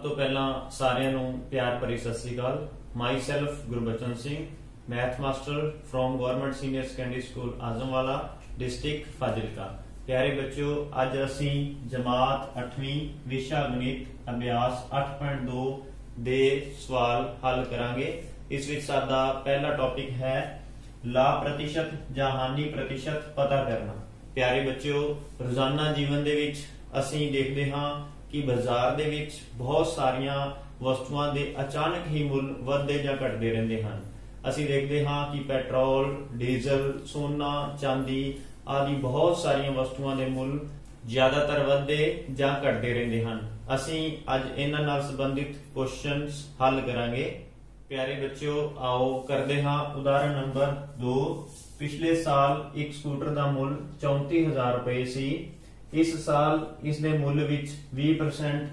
ਸਭ ਤੋਂ ਪਹਿਲਾਂ ਸਾਰਿਆਂ ਨੂੰ ਪਿਆਰ ਭਰੀ ਸਤਿ ਸ੍ਰੀ ਅਕਾਲ। Myself Gurbachan Singh math master from government senior secondary school Azamwala district Fazilka. ਪਿਆਰੇ ਬੱਚਿਓ, ਅੱਜ ਅਸੀਂ ਜਮਾਤ 8ਵੀਂ ਵਿਸ਼ਾ ਗਣਿਤ ਅਭਿਆਸ 8.2 ਦੇ ਸਵਾਲ ਹੱਲ ਕਰਾਂਗੇ। ਇਸ ਵਿੱਚ ਸਾਡਾ ਪਹਿਲਾ ਟੌਪਿਕ ਹੈ ਲਾ ਪ੍ਰਤੀਸ਼ਤ ਜਾਂ ਹਾਨੀ ਪ੍ਰਤੀਸ਼ਤ ਪਤਾ ਕਰਨਾ। ਪਿਆਰੇ ਬੱਚਿਓ, ਰੋਜ਼ਾਨਾ ਜੀਵਨ ਦੇ ਵਿੱਚ ਅਸੀਂ ਦੇਖਦੇ ਹਾਂ ਕਿ ਬਾਜ਼ਾਰ ਦੇ ਵਿੱਚ ਬਹੁਤ ਸਾਰੀਆਂ ਵਸਤੂਆਂ ਦੇ ਅਚਾਨਕ ਹੀ ਮੁੱਲ ਵਧਦੇ ਜਾਂ ਘਟਦੇ ਰਹਿੰਦੇ ਹਨ। ਅਸੀਂ ਦੇਖਦੇ ਹਾਂ ਕਿ ਪੈਟਰੋਲ, ਡੀਜ਼ਲ, ਸੋਨਾ, ਚਾਂਦੀ ਆਦਿ ਬਹੁਤ ਸਾਰੀਆਂ ਵਸਤੂਆਂ ਦੇ ਮੁੱਲ ਜ਼ਿਆਦਾਤਰ ਵਧਦੇ ਜਾਂ ਘਟਦੇ ਰਹਿੰਦੇ ਹਨ। ਅਸੀਂ ਅੱਜ ਇਹਨਾਂ ਨਾਲ ਸੰਬੰਧਿਤ ਕੁਐਸਚਨਸ ਹੱਲ ਕਰਾਂਗੇ। ਪਿਆਰੇ ਬੱਚਿਓ, ਆਓ ਕਰਦੇ ਹਾਂ ਉਦਾਹਰਣ ਨੰਬਰ 2 ਪਿਛਲੇ ਸਾਲ ਇੱਕ ਸਕੂਟਰ ਦਾ ਮੁੱਲ 34000 ਰੁਪਏ ਸੀ। ਇਸ ਸਾਲ ਇਸ ਦੇ ਮੁੱਲ ਵਿੱਚ 20%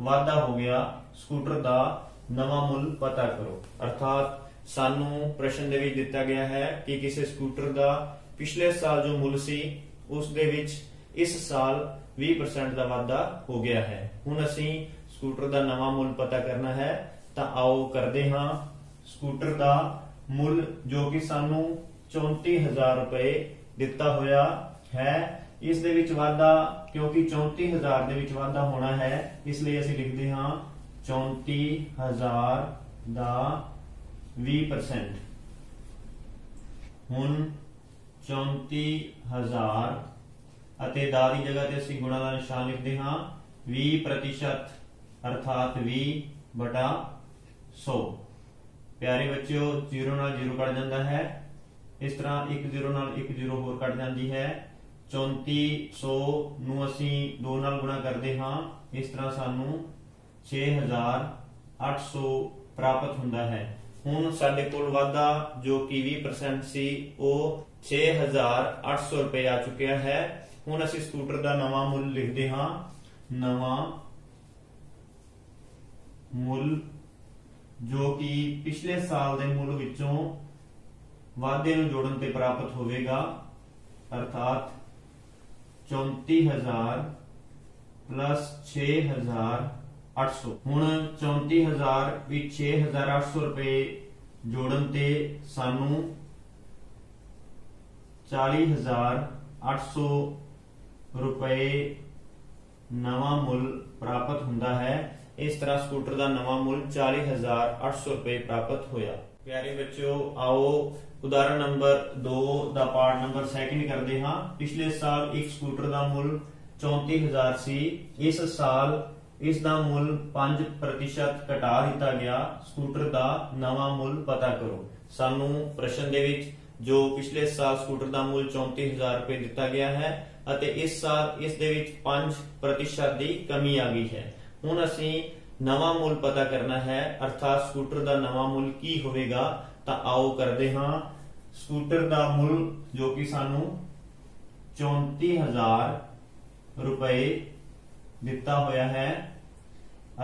ਵਾਧਾ ਹੋ ਗਿਆ। ਸਕੂਟਰ ਦਾ ਨਵਾਂ ਮੁੱਲ ਪਤਾ ਕਰੋ। ਅਰਥਾਤ ਸਾਨੂੰ ਪ੍ਰਸ਼ਨ ਦੇ ਵਿੱਚ ਦਿੱਤਾ ਗਿਆ ਹੈ ਕਿ ਕਿਸੇ ਸਕੂਟਰ ਦਾ ਪਿਛਲੇ ਸਾਲ ਜੋ ਮੁੱਲ ਸੀ, ਉਸ ਦੇ ਵਿੱਚ ਇਸ ਸਾਲ 20% ਦਾ ਵਾਧਾ ਹੋ ਗਿਆ ਹੈ। ਹੁਣ ਅਸੀਂ ਸਕੂਟਰ ਦਾ ਨਵਾਂ ਮੁੱਲ ਪਤਾ ਕਰਨਾ ਹੈ, ਤਾਂ ਆਓ ਕਰਦੇ ਹਾਂ। ਸਕੂਟਰ ਦਾ ਮੁੱਲ ਜੋ ਕਿ ਸਾਨੂੰ 34000 ਰੁਪਏ ਦਿੱਤਾ ਹੋਇਆ ਹੈ ਇਸ ਦੇ ਵਿੱਚ ਵਾਧਾ, ਕਿਉਂਕਿ 34000 ਦੇ ਵਿੱਚ ਵਾਧਾ ਹੋਣਾ ਹੈ, ਇਸ ਲਈ ਅਸੀਂ ਲਿਖਦੇ ਹਾਂ 34000 ਦਾ 20% ਹੁਣ 34000 ਅਤੇ ਦਾ ਦੀ ਜਗ੍ਹਾ ਤੇ ਅਸੀਂ ਗੁਣਾ ਦਾ ਨਿਸ਼ਾਨ ਲਿਖਦੇ ਹਾਂ 20% ਅਰਥਾਤ 20 ਬਟਾ 100 ਪਿਆਰੇ ਬੱਚਿਓ 0 ਨਾਲ 0 ਕੱਟ ਜਾਂਦਾ ਹੈ। ਇਸ ਤਰ੍ਹਾਂ 1 0 ਨਾਲ 1 0 ਹੋਰ ਕੱਟ ਜਾਂਦੀ ਹੈ। 3400 ਨੂੰ ਅਸੀਂ 2 ਨਾਲ ਗੁਣਾ ਕਰਦੇ ਹਾਂ, ਇਸ ਤਰ੍ਹਾਂ ਸਾਨੂੰ 6800 ਪ੍ਰਾਪਤ ਹੁੰਦਾ ਹੈ। ਹੁਣ ਸਾਡੇ ਕੋਲ ਵਾਧਾ ਜੋ ਕਿ 20% ਸੀ, ਉਹ 6800 ਰੁਪਏ ਆ ਚੁੱਕਿਆ ਹੈ। ਹੁਣ ਅਸੀਂ ਸਕੂਟਰ ਦਾ ਨਵਾਂ ਮੁੱਲ ਲਿਖਦੇ ਹਾਂ। ਨਵਾਂ ਮੁੱਲ ਜੋ ਕਿ ਪਿਛਲੇ ਸਾਲ ਦੇ ਮੁੱਲ ਵਿੱਚੋਂ ਵਾਧੇ ਨੂੰ ਜੋੜਨ ਤੇ ਪ੍ਰਾਪਤ ਹੋਵੇਗਾ, ਅਰਥਾਤ 34000 ਪਲੱਸ 6800 ਹੁਣ 34000 ਵਿੱਚ 6800 ਰੁਪਏ ਜੋੜਨ ਤੇ ਸਾਨੂੰ 40800 ਰੁਪਏ ਨਵਾਂ ਮੁੱਲ ਪ੍ਰਾਪਤ ਹੁੰਦਾ ਹੈ। ਇਸ ਤਰ੍ਹਾਂ ਸਕੂਟਰ ਦਾ ਨਵਾਂ ਮੁੱਲ 40800 ਰੁਪਏ ਪ੍ਰਾਪਤ ਹੋਇਆ। ਪਿਆਰੇ ਬੱਚਿਓ, ਆਓ ਉਦਾਹਰਣ ਨੰਬਰ 2 ਦਾ ਪਾਰਟ ਨੰਬਰ ਸੈਕਿੰਡ ਕਰਦੇ ਹਾਂ। ਪਿਛਲੇ ਸਾਲ ਇੱਕ ਸਕੂਟਰ ਦਾ ਮੁੱਲ 34000 ਸੀ। ਇਸ ਸਾਲ ਇਸ ਦਾ ਮੁੱਲ 5% ਘਟਾ ਦਿੱਤਾ ਗਿਆ। ਸਕੂਟਰ ਦਾ ਨਵਾਂ ਮੁੱਲ ਪਤਾ ਕਰੋ। ਸਾਨੂੰ ਪ੍ਰਸ਼ਨ ਦੇ ਵਿੱਚ ਜੋ ਪਿਛਲੇ ਸਾਲ ਸਕੂਟਰ ਦਾ ਮੁੱਲ 34000 ਰੁਪਏ ਦਿੱਤਾ ਗਿਆ ਹੈ ਅਤੇ ਇਸ ਸਾਲ ਇਸ ਦੇ ਵਿੱਚ 5% ਦੀ ਕਮੀ ਆ ਗਈ ਹੈ। ਹੁਣ ਅਸੀਂ ਨਵਾਂ ਮੁੱਲ ਪਤਾ ਕਰਨਾ ਹੈ। ਅਰਥਾਤ ਸਕੂਟਰ ਦਾ ਨਵਾਂ ਮੁੱਲ ਕੀ ਹੋਵੇਗਾ ਤਾਂ ਆਓ ਕਰਦੇ ਹਾਂ। ਸਕੂਟਰ ਦਾ ਮੁੱਲ ਜੋ ਕਿ ਸਾਨੂੰ 34000 ਰੁਪਏ ਦਿੱਤਾ ਹੋਇਆ ਹੈ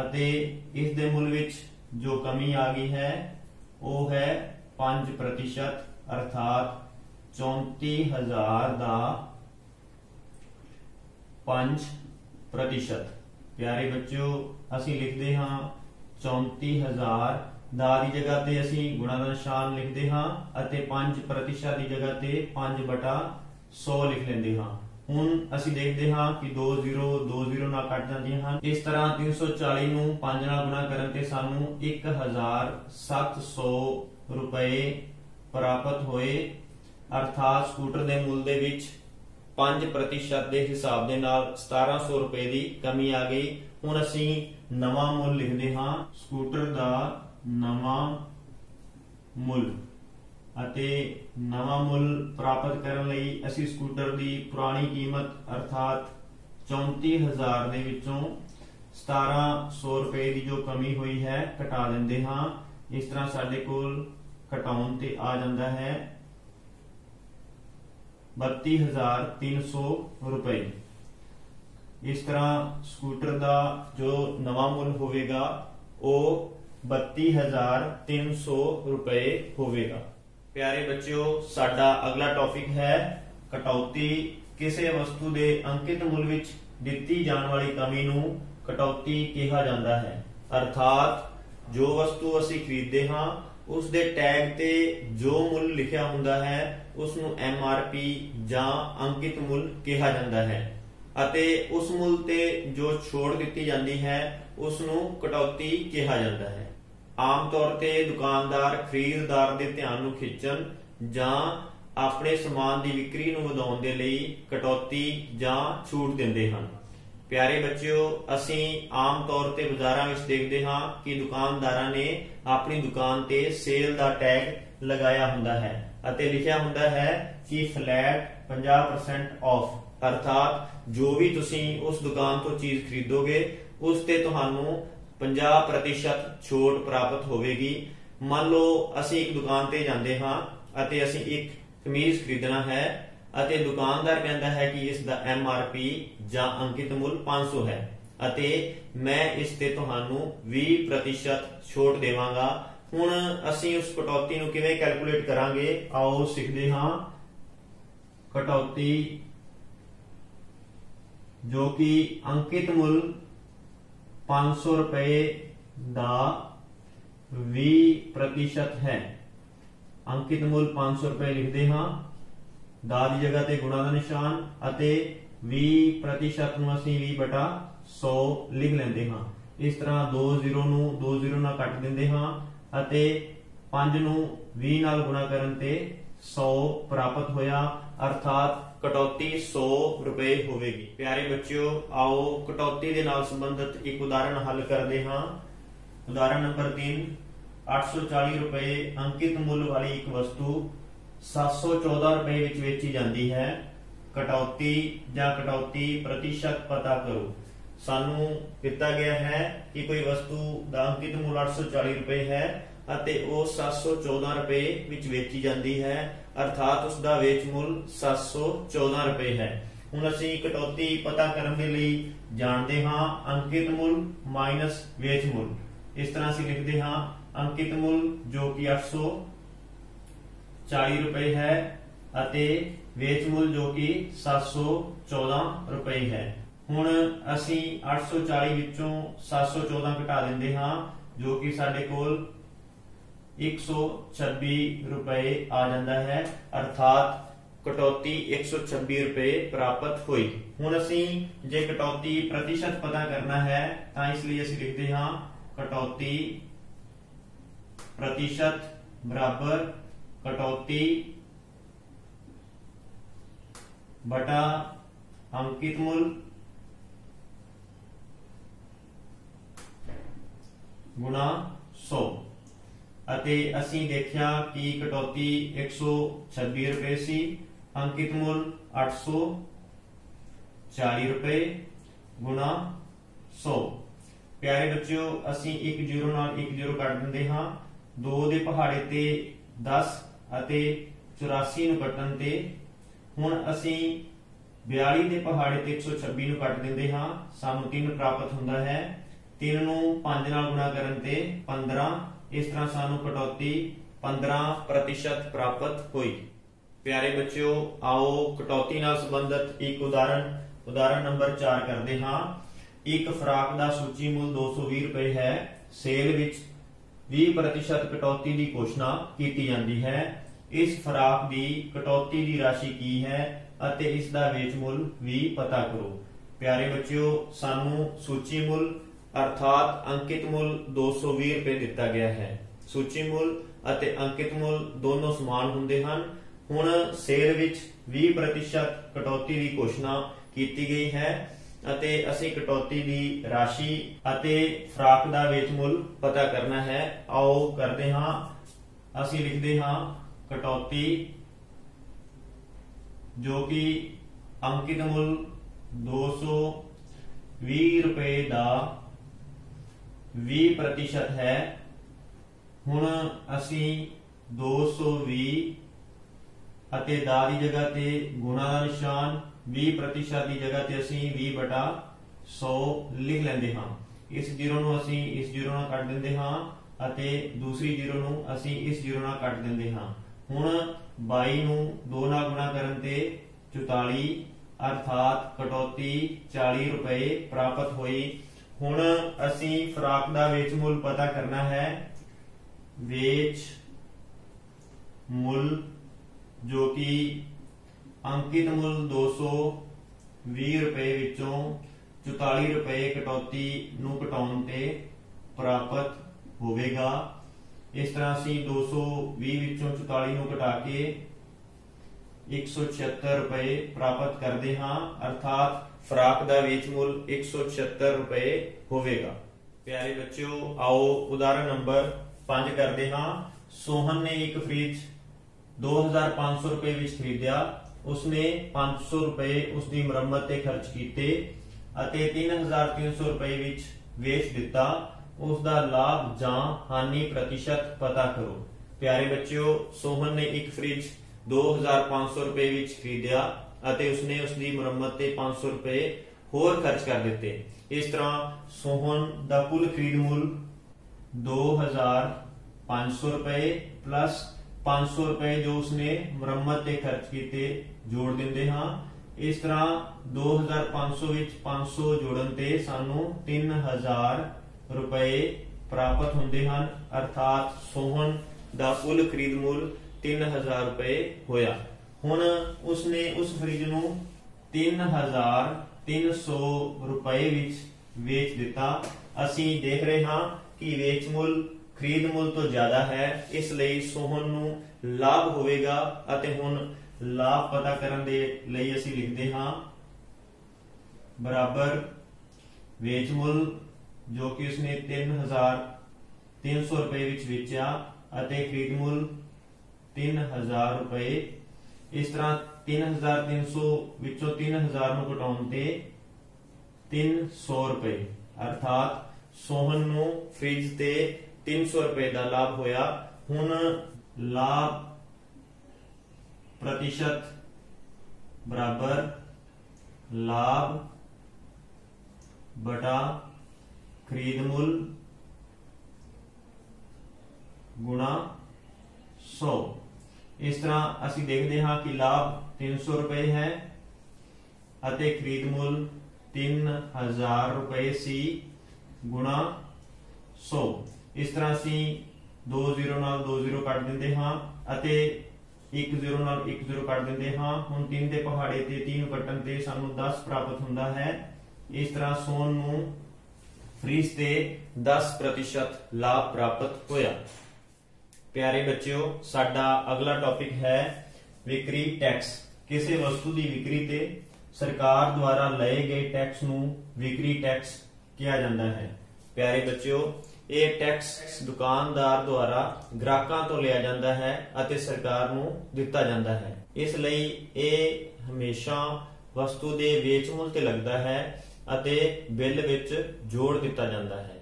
ਅਤੇ ਇਸ ਦੇ ਮੁੱਲ ਵਿੱਚ ਜੋ ਕਮੀ ਆ ਗਈ ਹੈ, ਉਹ ਹੈ 5% ਅਰਥਾਤ 34000 ਦਾ 5% ਪਿਆਰੇ ਬੱਚਿਓ, ਅਸੀਂ ਲਿਖਦੇ ਹਾਂ 34000 ਦਾ ਦੀ ਜਗ੍ਹਾ ਤੇ ਅਸੀਂ ਗੁਣਾ ਦਾ ਨਿਸ਼ਾਨ ਲਿਖਦੇ ਹਾਂ ਅਤੇ 5% ਦੀ ਜਗ੍ਹਾ ਤੇ 5 ਬਟਾ 100 ਲਿਖ ਲੈਂਦੇ ਹਾਂ। ਹੁਣ ਅਸੀਂ ਦੇਖਦੇ ਹਾਂ ਕਿ 2 0 2 0 ਨਾਲ ਕੱਟ ਜਾਂਦੀਆਂ ਹਨ। ਇਸ ਤਰ੍ਹਾਂ 340 ਨੂੰ 5 ਨਾਲ ਗੁਣਾ ਕਰਨ ਤੇ ਸਾਨੂੰ 1700 ਰੁਪਏ ਪ੍ਰਾਪਤ ਹੋਏ। ਅਰਥਾਤ ਸਕੂਟਰ ਦੇ ਮੁੱਲ ਦੇ ਵਿੱਚ 5% ਦੇ ਹਿਸਾਬ ਦੇ ਨਾਲ 1700 ਰੁਪਏ ਦੀ ਕਮੀ ਆ ਗਈ। ਹੁਣ ਅਸੀਂ ਨਵਾਂ ਮੁੱਲ ਲਿਖਦੇ ਹਾਂ। ਸਕੂਟਰ ਦਾ ਨਵਾਂ ਮੁੱਲ ਅਤੇ ਨਵਾਂ ਮੁੱਲ ਪ੍ਰਾਪਤ ਕਰਨ ਲਈ ਅਸੀਂ ਸਕੂਟਰ ਦੀ ਪੁਰਾਣੀ ਕੀਮਤ ਅਰਥਾਤ 34000 ਦੇ ਵਿੱਚੋਂ 1700 ਰੁਪਏ ਦੀ ਜੋ ਕਮੀ ਹੋਈ ਹੈ, ਘਟਾ ਦਿੰਦੇ ਹਾਂ। ਇਸ ਤਰ੍ਹਾਂ ਸਾਡੇ ਕੋਲ ਘਟਾਉਣ ਤੇ ਆ ਜਾਂਦਾ ਹੈ 32300 ਰੁਪਏ। ਇਸ ਤਰ੍ਹਾਂ ਸਕੂਟਰ ਦਾ ਜੋ ਨਵਾਂ ਮੁੱਲ ਹੋਵੇਗਾ, ਉਹ 32300 ਰੁਪਏ ਹੋਵੇਗਾ। ਪਿਆਰੇ ਬੱਚਿਓ, ਸਾਡਾ ਅਗਲਾ ਟੌਪਿਕ ਹੈ ਕਟੌਤੀ। ਕਿਸੇ ਵਸਤੂ ਦੇ ਅੰਕਿਤ ਮੁੱਲ ਵਿੱਚ ਦਿੱਤੀ ਜਾਣ ਵਾਲੀ ਕਮੀ ਨੂੰ ਕਟੌਤੀ ਕਿਹਾ ਜਾਂਦਾ ਹੈ। ਅਰਥਾਤ, ਜੋ ਵਸਤੂ ਅਸੀਂ ਖਰੀਦਦੇ ਹਾਂ, ਉਸ ਦੇ ਟੈਗ ਤੇ ਜੋ ਮੁੱਲ ਲਿਖਿਆ ਹੁੰਦਾ ਹੈ, ਉਸ ਨੂੰ ਪੀ ਜਾਂ ਅੰਕਿਤ ਮੁੱਲ ਕਿਹਾ ਜਾਂਦਾ ਹੈ। ਅਤੇ ਉਸ ਮੁੱਲ ਤੇ ਜੋ ਛੋੜ ਦਿੱਤੀ ਜਾਂਦੀ ਹੈ ਉਸ ਨੂੰ ਕਟੌਤੀ ਕਿਹਾ ਜਾਂਦਾ ਹੈ। ਆਮ ਤੌਰ ਤੇ ਦੁਕਾਨਦਾਰ ਖਰੀਦਦਾਰ ਦੇ ਧਿਆਨ ਨੂੰ ਖਿੱਚਣ ਜਾਂ ਆਪਣੇ ਸਮਾਨ ਦੀ ਵਿਕਰੀ ਨੂੰ ਵਧਾਉਣ ਦੇ ਲਈ ਕਟੌਤੀ ਜਾਂ ਛੂਟ ਦਿੰਦੇ ਹਨ। ਪਿਆਰੇ ਬੱਚਿਓ, ਅਸੀਂ ਆਮ ਤੌਰ ਤੇ ਬਾਜ਼ਾਰਾਂ ਵਿੱਚ ਦੇਖਦੇ ਹਾਂ ਕਿ ਦੁਕਾਨਦਾਰਾਂ ਨੇ ਆਪਣੀ ਦੁਕਾਨ ਤੇ ਸੇਲ ਦਾ ਟੈਗ ਲਗਾਇਆ ਹੁੰਦਾ ਹੈ ਅਤੇ ਲਿਖਿਆ ਹੁੰਦਾ ਹੈ ਕਿ ਫਲੈਟ 50% ਆਫ ਅਰਥਾਤ ਜੋ ਵੀ ਤੁਸੀਂ ਉਸ ਦੁਕਾਨ ਤੋਂ ਚੀਜ਼ ਖਰੀਦੋਗੇ, ਉਸ ਤੇ ਤੁਹਾਨੂੰ 50% ਛੋਟ ਪ੍ਰਾਪਤ ਹੋਵੇਗੀ। ਮੰਨ ਲਓ, ਅਸੀਂ ਇੱਕ ਦੁਕਾਨ ਤੇ ਜਾਂਦੇ ਹਾਂ ਅਤੇ ਅਸੀਂ ਇੱਕ ਕਮੀਜ਼ ਖਰੀਦਣਾ ਹੈ ਅਤੇ ਦੁਕਾਨਦਾਰ ਕਹਿੰਦਾ ਹੈ ਕਿ ਇਸ ਦਾ MRP ਜਾਂ ਅੰਕਿਤ ਮੁੱਲ 500 ਹੈ ਅਤੇ ਮੈਂ ਇਸ ਤੇ ਤੁਹਾਨੂੰ 20% ਛੋਟ ਦੇਵਾਂਗਾ। ਹੁਣ ਅਸੀਂ ਉਸ ਕਟੌਤੀ ਨੂੰ ਕਿਵੇਂ ਕੈਲਕੂਲੇਟ ਕਰਾਂਗੇ? ਆਓ ਸਿੱਖਦੇ ਹਾਂ। ਕਟੌਤੀ ਜੋ ਕਿ ਅੰਕਿਤ ਮੁੱਲ 500 ਰੁਪਏ ਦਾ 20% ਹੈ। ਅੰਕਿਤ ਮੁੱਲ 500 ਰੁਪਏ ਲਿਖਦੇ ਹਾਂ। ਦਾ ਦੀ ਜਗ੍ਹਾ ਤੇ ਗੁਣਾ ਦਾ ਨਿਸ਼ਾਨ ਅਤੇ 20% ਨੂੰ ਅਸੀਂ 20 ਬਟਾ 100 ਲਿਖ ਲੈਂਦੇ ਹਾਂ। ਇਸ ਤਰ੍ਹਾਂ 20 ਨੂੰ 20 ਨਾਲ ਕੱਟ ਦਿੰਦੇ ਹਾਂ ਅਤੇ 5 ਨੂੰ 20 ਨਾਲ ਗੁਣਾ ਕਰਨ ਤੇ 100 ਪ੍ਰਾਪਤ ਹੋਇਆ। ਅਰਥਾਤ ਕਟੌਤੀ 100 ਰੁਪਏ ਹੋਵੇਗੀ। ਪਿਆਰੇ ਬੱਚਿਓ, ਆਓ ਕਟੌਤੀ ਦੇ ਨਾਲ ਸੰਬੰਧਿਤ ਇੱਕ ਉਦਾਹਰਣ ਹੱਲ ਕਰਦੇ ਹਾਂ। ਉਦਾਹਰਣ ਨੰਬਰ 3 840 ਰੁਪਏ ਅੰਕਿਤ ਮੁੱਲ ਵਾਲੀ ਇੱਕ ਵਸਤੂ 714 ਰੁਪਏ ਵਿੱਚ ਵੇਚੀ ਜਾਂਦੀ ਹੈ। ਕਟੌਤੀ ਜਾਂ ਕਟੌਤੀ ਪ੍ਰਤੀਸ਼ਤ ਪਤਾ ਕਰੋ। ਸਾਨੂੰ ਦਿੱਤਾ ਗਿਆ ਹੈ ਕਿ ਕੋਈ ਵਸਤੂ ਦਾ ਅੰਕਿਤ ਮੁੱਲ 840 ਰੁਪਏ ਹੈ। ਅਤੇ ਉਹ 714 ਰੁਪਏ ਵਿੱਚ ਵੇਚੀ ਜਾਂਦੀ ਹੈ, ਅਰਥਾਤ ਉਸ ਦਾ ਵੇਚ ਮੁੱਲ 714 ਰੁਪਏ ਹੈ। ਹੁਣ ਅਸੀਂ ਕਟੌਤੀ ਪਤਾ ਕਰਨ ਦੇ ਲਈ ਜਾਣਦੇ ਹਾਂ ਅੰਕਿਤ ਮੁੱਲ ਮਾਈਨਸ ਵੇਚ ਮੁੱਲ। ਇਸ ਤਰ੍ਹਾਂ ਅਸੀਂ ਲਿਖਦੇ ਹਾਂ, ਅੰਕਿਤ ਮੁੱਲ ਜੋ ਕਿ 840 ਰੁਪਏ ਹੈ ਅਤੇ ਵੇਚ ਮੁੱਲ ਜੋ ਕਿ 714 ਰੁਪਏ ਹੈ। ਹੁਣ ਅਸੀਂ 840 ਵਿੱਚੋਂ 714 ਘਟਾ ਦਿੰਦੇ ਹਾਂ, ਜੋ ਕਿ ਸਾਡੇ ਕੋਲ 126 ਰੁਪਏ ਆ ਜਾਂਦਾ ਹੈ ਅਰਥਾਤ ਕਟੌਤੀ 126 ਰੁਪਏ ਪ੍ਰਾਪਤ ਹੋਈ ਹੁਣ ਅਸੀਂ ਜੇ ਕਟੌਤੀ ਪ੍ਰਤੀਸ਼ਤ ਪਤਾ ਕਰਨਾ ਹੈ ਤਾਂ ਇਸ ਲਈ ਅਸੀਂ ਲਿਖਦੇ ਹਾਂ ਕਟੌਤੀ प्रतिशत बराबर कटौती बटा अंकित मूल ਗੁਣਾ 100 ਅਤੇ ਅਸੀਂ ਦੇਖਿਆ ਕਿ ਕਟੌਤੀ 126 ਰੁਪਏ ਸੀ, ਅੰਕਿਤ ਮੁੱਲ 840 ਰੁਪਏ ਗੁਣਾ 100 ਪਿਆਰੇ ਬੱਚਿਓ, ਅਸੀਂ ਇੱਕ ਜ਼ੀਰੋ ਨਾਲ ਇੱਕ ਜ਼ੀਰੋ ਕੱਟ ਦਿੰਦੇ ਹਾਂ। 2 ਦੇ ਪਹਾੜੇ ਤੇ 10 ਅਤੇ 84 ਨੂੰ ਕੱਟਣ ਤੇ। ਹੁਣ ਅਸੀਂ 42 ਦੇ ਪਹਾੜੇ ਤੇ 126 ਨੂੰ ਕੱਟ ਦਿੰਦੇ ਹਾਂ। ਸਾਨੂੰ 3 ਪ੍ਰਾਪਤ ਹੁੰਦਾ ਹੈ। 3 ਨੂੰ 5 ਨਾਲ ਗੁਣਾ ਕਰਨ ਤੇ 15 ਇਸ ਤਰ੍ਹਾਂ ਸਾਨੂੰ ਕਟੌਤੀ 15% ਪ੍ਰਾਪਤ ਹੋਈ। ਪਿਆਰੇ ਬੱਚਿਓ, ਆਓ ਕਟੌਤੀ ਨਾਲ ਸੰਬੰਧਿਤ ਇੱਕ ਉਦਾਹਰਣ ਉਦਾਹਰਣ ਨੰਬਰ 4 ਕਰਦੇ ਹਾਂ। ਇੱਕ ਫਰਾਕ ਦਾ ਸੂਚੀ ਮੁੱਲ 220 ਰੁਪਏ ਹੈ। ਸੇਲ ਵਿੱਚ 20% ਕਟੌਤੀ ਦੀ ਘੋਸ਼ਣਾ ਕੀਤੀ ਜਾਂਦੀ ਹੈ। ਇਸ ਫਰਾਕ ਦੀ ਕਟੌਤੀ ਦੀ ਰਾਸ਼ੀ ਕੀ ਹੈ ਅਤੇ ਇਸ ਦਾ ਵੇਚ ਮੁੱਲ ਵੀ ਪਤਾ ਕਰੋ। ਪਿਆਰੇ ਬੱਚਿਓ, ਸਾਨੂੰ ਸੂਚੀ ਮੁੱਲ ਅਰਥਾਤ ਅੰਕਿਤ ਮੁੱਲ 220 ਰੁਪਏ ਦਿੱਤਾ ਗਿਆ ਹੈ। ਸੂਚੀ ਮੁੱਲ ਅਤੇ ਅੰਕਿਤ ਮੁੱਲ ਦੋਨੋਂ ਸਮਾਨ ਹੁੰਦੇ ਹਨ। ਹੁਣ ਸੇਲ ਵਿੱਚ 20% ਕਟੌਤੀ ਦੀ ਘੋਸ਼ਣਾ ਕੀਤੀ ਗਈ ਹੈ ਅਤੇ ਅਸੀਂ ਕਟੌਤੀ ਦੀ ਰਾਸ਼ੀ ਅਤੇ ਫਰਾਕ ਦਾ ਵੇਚ ਮੁੱਲ ਪਤਾ ਕਰਨਾ ਹੈ। ਆਓ ਕਰਦੇ ਹਾਂ। ਅਸੀਂ ਲਿਖਦੇ ਹਾਂ ਕਟੌਤੀ ਜੋ ਕਿ ਅੰਕਿਤ ਮੁੱਲ 220 ਰੁਪਏ ਦਾ 20% ਹੈ। ਹੁਣ ਅਸੀਂ 220 ਅਤੇ ਦਾ ਦੀ ਜਗ੍ਹਾ ਤੇ ਗੁਣਾ ਦਾ ਨਿਸ਼ਾਨ 20% ਦੀ ਜਗ੍ਹਾ ਤੇ ਅਸੀਂ 20 ਬਟਾ 100 ਲਿਖ ਲੈਂਦੇ ਹਾਂ। ਇਸ ਜ਼ੀਰੋ ਨੂੰ ਅਸੀਂ ਇਸ ਜ਼ੀਰੋ ਨਾਲ ਕੱਟ ਦਿੰਦੇ ਹਾਂ ਅਤੇ ਦੂਸਰੀ ਜ਼ੀਰੋ ਨੂੰ ਅਸੀਂ ਇਸ ਜ਼ੀਰੋ ਨਾਲ ਕੱਟ ਦਿੰਦੇ ਹਾਂ। ਹੁਣ 22 ਨੂੰ 2 ਨਾਲ ਗੁਣਾ ਕਰਨ ਤੇ 44 ਅਰਥਾਤ ਕਟੌਤੀ 40 ਰੁਪਏ ਪ੍ਰਾਪਤ ਹੋਈ ਹੁਣ ਅਸੀਂ ਫਰਾਕ ਦਾ ਵੇਚ ਮੁੱਲ ਪਤਾ ਕਰਨਾ ਹੈ। ਵੇਚ ਮੁੱਲ ਜੋ ਕਿ ਅੰਕਿਤ ਮੁੱਲ 220 ਰੁਪਏ ਵਿੱਚੋਂ 44 ਰੁਪਏ ਕਟੌਤੀ ਨੂੰ ਘਟਾਉਣ ਤੇ ਪ੍ਰਾਪਤ ਹੋਵੇਗਾ। ਇਸ ਤਰ੍ਹਾਂ ਅਸੀਂ 220 ਵਿੱਚੋਂ 44 ਨੂੰ ਘਟਾ ਕੇ 176 ਰੁਪਏ ਪ੍ਰਾਪਤ ਕਰਦੇ ਹਾਂ। ਅਰਥਾਤ ਫਰਾਕ ਦਾ ਵੇਚ ਮੁੱਲ 176 ਰੁਪਏ ਹੋਵੇਗਾ। ਪਿਆਰੇ ਬੱਚਿਓ, ਆਓ ਉਦਾਹਰਣ ਨੰਬਰ 5 ਕਰਦੇ ਹਾਂ। ਸੋਹਨ ਨੇ ਇੱਕ ਫ੍ਰਿਜ 2500 ਰੁਪਏ ਵਿੱਚ ਖਰੀਦਿਆ। ਉਸਨੇ 500 ਰੁਪਏ ਉਸ ਦੀ ਮੁਰੰਮਤ ਤੇ ਖਰਚ ਕੀਤੇ ਅਤੇ 3300 ਰੁਪਏ ਵਿੱਚ ਵੇਚ ਦਿੱਤਾ। ਉਸ ਦਾ ਲਾਭ ਜਾਂ ਹਾਨੀ ਪ੍ਰਤੀਸ਼ਤ ਪਤਾ ਕਰੋ। ਪਿਆਰੇ ਬੱਚਿਓ ਸੋਹਨ ਨੇ ਇੱਕ ਫ੍ਰਿਜ 2500 ਰੁਪਏ ਵਿੱਚ ਖਰੀਦਿਆ। ਅਤੇ ਉਸਨੇ ਉਸ ਦੀ ਮੁਰੰਮਤ ਤੇ 500 ਰੁਪਏ ਹੋਰ ਖਰਚ ਕਰ ਦਿੱਤੇ। ਇਸ ਤਰ੍ਹਾਂ ਸੋਹਨ ਦਾ ਕੁੱਲ ਖਰੀਦ ਮੁੱਲ 2500 ਰੁਪਏ ਪਲੱਸ 500 ਰੁਪਏ ਜੋ ਉਸਨੇ ਮੁਰੰਮਤ ਤੇ ਖਰਚ ਕੀਤੇ ਜੋੜ ਦਿੰਦੇ ਹਾਂ। ਇਸ ਤਰ੍ਹਾਂ 2500 ਵਿੱਚ 500 ਜੋੜਨ ਤੇ ਸਾਨੂੰ 3000 ਰੁਪਏ ਪ੍ਰਾਪਤ ਹੁੰਦੇ ਹਨ। ਅਰਥਾਤ ਸੋਹਨ ਦਾ ਕੁੱਲ ਖਰੀਦ ਮੁੱਲ 3000 ਰੁਪਏ ਹੋਇਆ। ਹੁਣ ਉਸਨੇ ਉਸ ਫਰਿੱਜ ਨੂੰ 3300 ਰੁਪਏ ਵਿੱਚ ਵੇਚ ਦਿੱਤਾ। ਅਸੀਂ ਦੇਖ ਰਹੇ ਹਾਂ ਕਿ ਵੇਚ ਮੁੱਲ, ਖਰੀਦ ਮੁੱਲ ਤੋਂ ਜ਼ਿਆਦਾ ਹੈ। ਇਸ ਲਈ ਸੋਹਨ ਨੂੰ ਲਾਭ ਹੋਵੇਗਾ ਅਤੇ ਹੁਣ ਲਾਭ ਪਤਾ ਕਰਨ ਦੇ ਲਈ ਅਸੀਂ ਲਿਖਦੇ ਹਾਂ, ਬਰਾਬਰ ਵੇਚ ਮੁੱਲ ਜੋ ਕਿ ਉਸਨੇ 3300 ਰੁਪਏ ਵਿੱਚ ਵੇਚਿਆ ਅਤੇ ਖਰੀਦ ਮੁੱਲ 3000 ਰੁਪਏ ਇਸ ਤਰ੍ਹਾਂ 3300 ਵਿੱਚੋਂ 3000 ਨੂੰ ਘਟਾਉਣ ਤੇ 300 ਰੁਪਏ, ਅਰਥਾਤ ਸੋਹਨ ਨੂੰ ਫ੍ਰਿਜ ਤੇ 300 ਰੁਪਏ ਦਾ ਲਾਭ ਹੋਇਆ। ਹੁਣ ਲਾਭ ਪ੍ਰਤੀਸ਼ਤ ਬਰਾਬਰ ਲਾਭ ਬਟਾ ਖਰੀਦ ਮੁੱਲ ਗੁਣਾ 100 ਇਸ ਤਰ੍ਹਾਂ ਅਸੀਂ ਦੇਖਦੇ ਹਾਂ ਕਿ ਲਾਭ 300 ਰੁਪਏ ਹੈ ਅਤੇ ਖਰੀਦ ਮੁੱਲ 3000 ਰੁਪਏ ਸੀ ਗੁਣਾ 100 ਇਸ ਤਰ੍ਹਾਂ ਅਸੀਂ 20 ਨਾਲ 20 ਕੱਟ ਦਿੰਦੇ ਹਾਂ ਅਤੇ 10 ਨਾਲ 10 ਕੱਟ ਦਿੰਦੇ ਹਾਂ। ਹੁਣ 3 ਦੇ ਪਹਾੜੇ ਤੇ 3 ਕੱਟਣ ਤੇ ਸਾਨੂੰ 10 ਪ੍ਰਾਪਤ ਹੁੰਦਾ ਹੈ। ਇਸ ਤਰ੍ਹਾਂ ਸੋਨ ਨੂੰ ਫ੍ਰੀਜ਼ ਤੇ 10% ਲਾਭ ਪ੍ਰਾਪਤ ਹੋਇਆ। ਪਿਆਰੇ ਬੱਚਿਓ, ਸਾਡਾ ਅਗਲਾ ਟੌਪਿਕ ਹੈ ਵਿਕਰੀ ਟੈਕਸ ਕਿਸੇ ਵਸਤੂ ਦੀ ਵਿਕਰੀ ਤੇ ਸਰਕਾਰ ਦੁਆਰਾ ਲਏ ਗਏ ਟੈਕਸ ਨੂੰ ਵਿਕਰੀ ਟੈਕਸ ਕਿਹਾ ਜਾਂਦਾ ਹੈ। ਪਿਆਰੇ ਬੱਚਿਓ, ਇਹ ਟੈਕਸ ਦੁਕਾਨਦਾਰ ਦੁਆਰਾ ਗ੍ਰਾਹਕਾਂ ਤੋਂ ਲਿਆ ਜਾਂਦਾ ਹੈ ਅਤੇ ਸਰਕਾਰ ਨੂੰ ਦਿੱਤਾ ਜਾਂਦਾ ਹੈ। ਇਸ ਲਈ ਇਹ ਹਮੇਸ਼ਾ ਵਸਤੂ ਦੇ ਵੇਚ ਮੁੱਲ ਤੇ ਲੱਗਦਾ ਹੈ ਅਤੇ ਬਿੱਲ ਵਿੱਚ ਜੋੜ ਦਿੱਤਾ ਜਾਂਦਾ ਹੈ।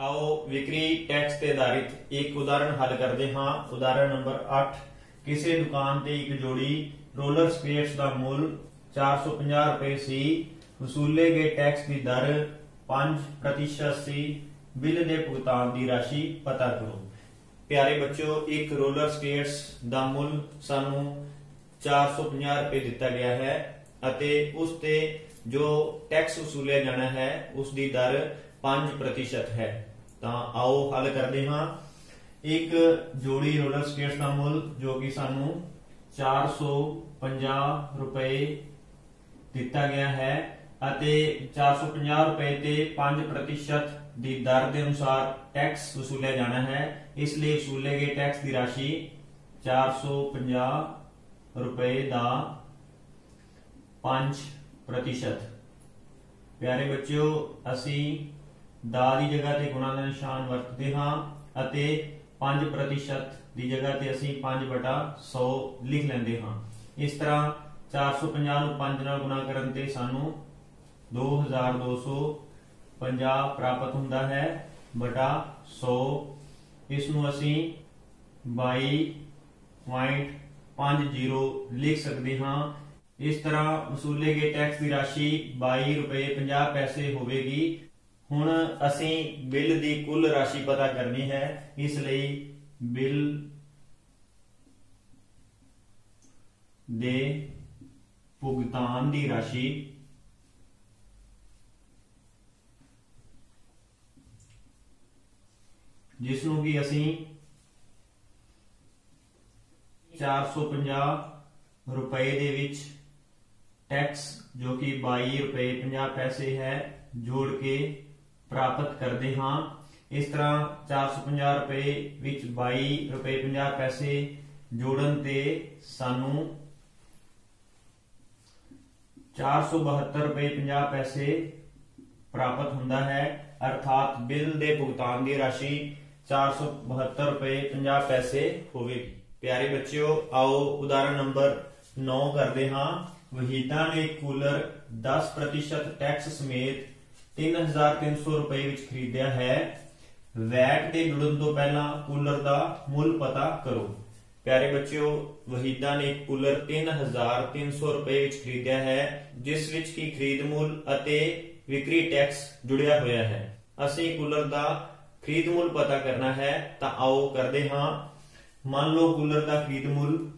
ਆਓ ਵਿਕਰੀ ਟੈਕਸ ਤੇ ਆਧਾਰਿਤ ਇੱਕ ਉਦਾਹਰਣ ਹੱਲ ਕਰਦੇ ਹਾਂ। ਉਦਾਹਰਣ ਨੰਬਰ 8 ਕਿਸੇ ਦੁਕਾਨ ਤੇ ਇੱਕ ਜੋੜੀ ਰੋਲਰ ਸਕੇਟਸ ਦਾ ਮੁੱਲ 450 ਰੁਪਏ ਸੀ। ਵਸੂਲੇ ਗਏ ਟੈਕਸ ਦੀ ਦਰ 5% ਸੀ। ਬਿੱਲ ਦੇ ਭੁਗਤਾਨ ਦੀ ਰਾਸ਼ੀ ਪਤਾ ਕਰੋ। ਪਿਆਰੇ ਬੱਚਿਓ, ਇੱਕ ਰੋਲਰ ਸਕੇਟਸ ਦਾ ਮੁੱਲ ਸਾਨੂੰ 450 ਰੁਪਏ ਦਿੱਤਾ ਗਿਆ ਹੈ ਅਤੇ ਉਸ ਤੇ ਜੋ ਟੈਕਸ ਵਸੂਲਿਆ ਜਾਣਾ ਹੈ, ਉਸ ਦੀ ਦਰ 5% ਹੈ। ਤਾਂ ਆਓ ਹੱਲ ਕਰਦੇ ਹਾਂ। ਇੱਕ ਜੋੜੀ ਰੋਲਰ ਸਕੇਟਸ ਦਾ ਮੁੱਲ ਜੋ ਕਿ ਸਾਨੂੰ 450 ਰੁਪਏ ਦਿੱਤਾ ਗਿਆ ਹੈ ਅਤੇ 450 ਰੁਪਏ ਤੇ 5% ਦੀ ਦਰ ਦੇ ਅਨੁਸਾਰ ਟੈਕਸ ਵਸੂਲਿਆ ਜਾਣਾ ਹੈ। ਇਸ ਲਈ ਵਸੂਲੇ ਗਏ ਟੈਕਸ ਦੀ ਰਾਸ਼ੀ 450 ਰੁਪਏ ਦਾ 5% ਪਿਆਰੇ ਬੱਚਿਓ, ਅਸੀਂ ਦਾ ਦੀ ਜਗ੍ਹਾ ਤੇ ਗੁਣਾ ਦਾ ਨਿਸ਼ਾਨ ਵਰਤਦੇ ਹਾਂ ਅਤੇ 5% ਦੀ ਜਗ੍ਹਾ ਤੇ ਅਸੀਂ 5/100 ਲਿਖ ਲੈਂਦੇ ਹਾਂ। ਇਸ ਤਰ੍ਹਾਂ 450 ਨੂੰ 5 ਨਾਲ ਗੁਣਾ ਕਰਨ ਤੇ ਸਾਨੂੰ 2250 ਪ੍ਰਾਪਤ ਹੁੰਦਾ ਹੈ ਬਟਾ 100 ਇਸ ਨੂੰ ਅਸੀਂ 22.50 ਲਿਖ ਸਕਦੇ ਹਾਂ। ਇਸ ਤਰ੍ਹਾਂ ਵਸੂਲੇ ਗਏ ਟੈਕਸ ਦੀ ਰਾਸ਼ੀ 22 ਰੁਪਏ 50 ਪੈਸੇ ਹੋਵੇਗੀ ਹੁਣ ਅਸੀਂ ਬਿੱਲ ਦੀ ਕੁੱਲ ਰਾਸ਼ੀ ਪਤਾ ਕਰਨੀ ਹੈ, ਇਸ ਲਈ ਬਿੱਲ ਦੇ ਭੁਗਤਾਨ ਦੀ ਰਾਸ਼ੀ ਜਿਸ ਨੂੰ ਕਿ ਅਸੀਂ 450 ਰੁਪਏ ਦੇ ਵਿੱਚ ਟੈਕਸ ਜੋ ਕਿ 22 ਰੁਪਏ 50 ਪੈਸੇ ਹੈ ਜੋੜ ਕੇ ਪ੍ਰਾਪਤ ਕਰਦੇ ਹਾਂ। ਇਸ ਤਰ੍ਹਾਂ 450 ਰੁਪਏ ਵਿੱਚ 22 ਰੁਪਏ 50 ਪੈਸੇ ਜੋੜਨ ਤੇ ਸਾਨੂੰ 472 ਰੁਪਏ 50 ਪੈਸੇ ਪ੍ਰਾਪਤ ਹੁੰਦਾ ਹੈ। ਅਰਥਾਤ ਬਿੱਲ ਦੇ ਭੁਗਤਾਨ ਦੀ ਰਾਸ਼ੀ 472 ਰੁਪਏ 50 ਪੈਸੇ ਹੋਵੇਗੀ ਪਿਆਰੇ ਬੱਚਿਓ, ਆਓ ਉਦਾਹਰਨ ਨੰਬਰ 9 ਕਰਦੇ ਹਾਂ। ਵਹੀਤਾ ਨੇ ਕੂਲਰ 10% ਟੈਕਸ ਸਮੇਤ 3300 ਰੁਪਏ ਵਿੱਚ ਖਰੀਦਿਆ ਹੈ। ਵੈਟ ਦੇ ਜੁੜਨ ਤੋਂ ਪਹਿਲਾਂ ਕੂਲਰ ਦਾ ਮੁੱਲ ਪਤਾ ਕਰੋ। ਪਿਆਰੇ ਬੱਚਿਓ, ਵਹੀਦਾ ਨੇ ਇੱਕ ਕੂਲਰ 3300 ਰੁਪਏ ਵਿੱਚ ਖਰੀਦਿਆ ਹੈ, ਜਿਸ ਵਿੱਚ ਕੀ ਖਰੀਦ ਮੁੱਲ ਅਤੇ ਵਿਕਰੀ ਟੈਕਸ ਜੁੜਿਆ ਹੋਇਆ ਹੈ। ਅਸੀਂ ਕੂਲਰ ਦਾ ਖਰੀਦ ਮੁੱਲ ਪਤਾ ਕਰਨਾ ਹੈ, ਤਾਂ ਆਓ ਕਰਦੇ ਹਾਂ। ਮੰਨ ਲਓ ਕੂਲਰ ਦਾ ਖਰੀਦ ਮੁੱਲ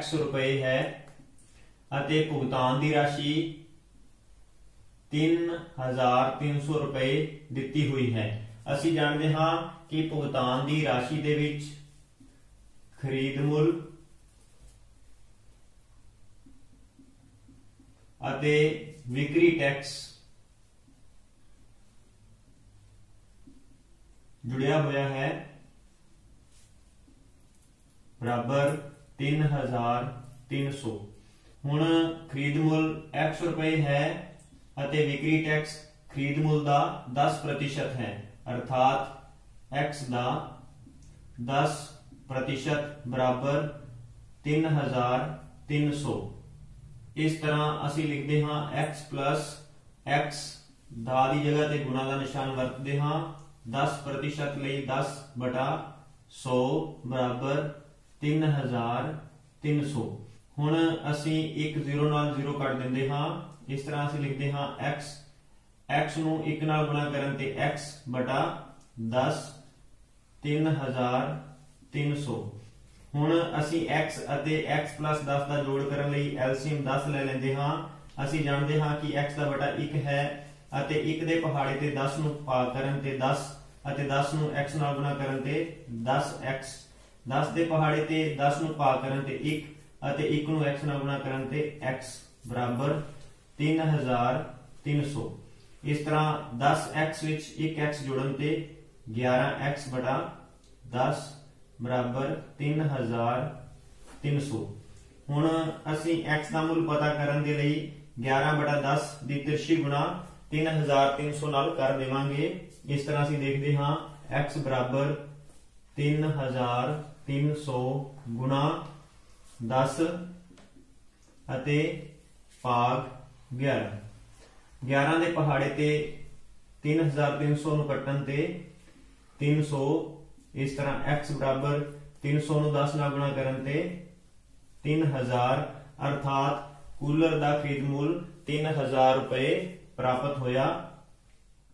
x ਰੁਪਏ ਹੈ ਅਤੇ ਭੁਗਤਾਨ ਦੀ ਰਾਸ਼ੀ 3300 ਰੁਪਏ ਦਿੱਤੀ ਹੋਈ ਹੈ। ਅਸੀਂ ਜਾਣਦੇ ਹਾਂ ਕਿ ਭੁਗਤਾਨ ਦੀ ਰਾਸ਼ੀ ਦੇ ਵਿੱਚ ਖਰੀਦ ਮੁੱਲ ਅਤੇ ਵਿਕਰੀ ਟੈਕਸ ਜੁੜਿਆ ਹੋਇਆ ਹੈ। ਬਰਾਬਰ 3300 ਹੁਣ ਖਰੀਦ ਮੁੱਲ 100 ਰੁਪਏ ਹੈ ਅਤੇ ਵਿਕਰੀ ਟੈਕਸ ਖਰੀਦ ਮੁੱਲ ਦਾ 10% ਹੈ। ਅਰਥਾਤ x ਦਾ 10% ਬਰਾਬਰ 3300 ਇਸ ਤਰ੍ਹਾਂ ਅਸੀਂ ਲਿਖਦੇ ਹਾਂ x x ਦਾ ਦੀ ਜਗ੍ਹਾ ਤੇ ਗੁਣਾ ਦਾ ਨਿਸ਼ਾਨ ਵਰਤਦੇ ਹਾਂ। 10% ਲਈ 10 ਬਟਾ 100 ਬਰਾਬਰ 3300 ਹੁਣ ਅਸੀਂ ਇੱਕ 0 ਨਾਲ 0 ਕੱਟ ਦਿੰਦੇ ਹਾਂ। ਇਸ ਤਰ੍ਹਾਂ ਅਸੀਂ ਲਿਖਦੇ ਹਾਂ x x ਨੂੰ 1 ਨਾਲ ਗੁਣਾ ਕਰਨ ਤੇ x ਬਟਾ 10 3300 ਹੁਣ ਅਸੀਂ x ਅਤੇ x 10 ਦਾ ਜੋੜ ਕਰਨ ਲਈ LCM 10 ਲੈ ਲੈਂਦੇ ਹਾਂ। ਅਸੀਂ ਜਾਣਦੇ ਹਾਂ ਕਿ x ਦਾ ਬਟਾ 1 ਹੈ ਅਤੇ 1 ਦੇ ਪਹਾੜੇ ਤੇ 10 ਨੂੰ ਪਾ ਕਰਨ ਤੇ 10 ਅਤੇ 10 ਨੂੰ x ਨਾਲ ਗੁਣਾ ਕਰਨ ਤੇ 10x 10 ਦੇ ਪਹਾੜੇ ਤੇ 10 ਨੂੰ ਪਾ ਕਰਨ ਤੇ 1 ਅਤੇ 1 ਨੂੰ x ਨਾਲ ਗੁਣਾ ਕਰਨ ਤੇ x ਬਰਾਬਰ। 3300 ਇਸ ਤਰ੍ਹਾਂ 10x ਵਿੱਚ 1x ਜੋੜਨ ਤੇ 11x 10 ਬਰਾਬਰ 3300 ਹੁਣ ਅਸੀਂ x ਦਾ ਮੁੱਲ ਪਤਾ ਕਰਨ ਦੇ ਲਈ 11 10 ਦੀ ਤਿਰਛੀ ਗੁਣਾ 3300 ਨਾਲ ਕਰ ਦੇਵਾਂਗੇ। ਇਸ ਤਰ੍ਹਾਂ ਅਸੀਂ ਦੇਖਦੇ ਹਾਂ x ਬਰਾਬਰ 3300 ਗੁਣਾ 10 ਅਤੇ ਭਾਗ 11 11 ਦੇ ਪਹਾੜੇ ਤੇ 3300 ਨੂੰ ਕੱਟਣ ਤੇ 300 ਇਸ ਤਰ੍ਹਾਂ x 300 ਨੂੰ 10 ਨਾਲ ਗੁਣਾ ਕਰਨ ਤੇ 3000 ਅਰਥਾਤ ਕੂਲਰ ਦਾ ਖਰੀਦ ਮੁੱਲ 3000 ਰੁਪਏ ਪ੍ਰਾਪਤ ਹੋਇਆ।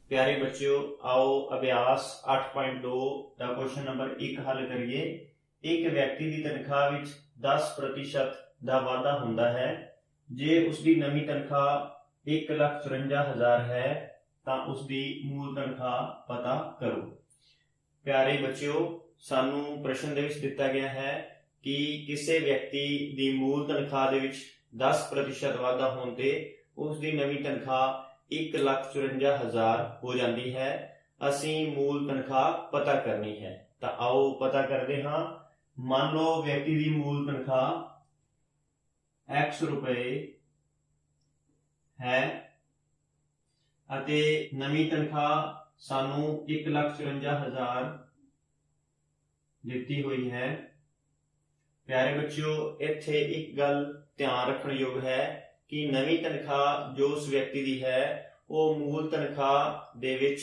ਪਿਆਰੇ ਬੱਚਿਓ, ਆਓ ਅਭਿਆਸ 8.2 ਦਾ ਕੁਐਸਚਨ ਨੰਬਰ 1 ਹੱਲ ਕਰੀਏ। ਇੱਕ ਵਿਅਕਤੀ ਦੀ ਤਨਖਾਹ ਵਿੱਚ 10% ਦਾ ਵਾਧਾ ਹੁੰਦਾ ਹੈ। ਜੇ ਉਸ ਦੀ ਨਵੀਂ ਤਨਖਾਹ 154000 ਹੈ, ਤਾਂ ਉਸ ਦੀ ਮੂਲ ਤਨਖਾਹ ਪਤਾ ਕਰੋ। ਪਿਆਰੇ ਬੱਚਿਓ, ਸਾਨੂੰ ਪ੍ਰਸ਼ਨ ਦੇ ਵਿੱਚ ਦਿੱਤਾ ਗਿਆ ਹੈ ਕਿ ਕਿਸੇ ਵਿਅਕਤੀ ਦੀ ਮੂਲ ਤਨਖਾਹ ਦੇ ਵਿੱਚ 10% ਵਾਧਾ ਹੋਣ ਤੇ ਉਸ ਦੀ ਨਵੀਂ ਤਨਖਾਹ 154000 ਹੋ ਜਾਂਦੀ ਹੈ। ਅਸੀਂ ਮੂਲ ਤਨਖਾਹ ਪਤਾ ਕਰਨੀ ਹੈ। ਤਾਂ ਆਓ ਪਤਾ ਕਰਦੇ ਹਾਂ, ਮੰਨ ਲਓ ਵਿਅਕਤੀ ਦੀ ਮੂਲ ਤਨਖਾਹ x ਰੁਪਏ ਹੈ ਅਤੇ ਨਵੀਂ ਤਨਖਾਹ ਸਾਨੂੰ 154000 ਦਿੱਤੀ ਹੋਈ ਹੈ। ਪਿਆਰੇ ਬੱਚਿਓ, ਇੱਥੇ ਇੱਕ ਗੱਲ ਧਿਆਨ ਰੱਖਣ ਯੋਗ ਹੈ ਕਿ ਨਵੀਂ ਤਨਖਾਹ ਜੋ ਉਸ ਵਿਅਕਤੀ ਦੀ ਹੈ, ਉਹ ਮੂਲ ਤਨਖਾਹ ਦੇ ਵਿੱਚ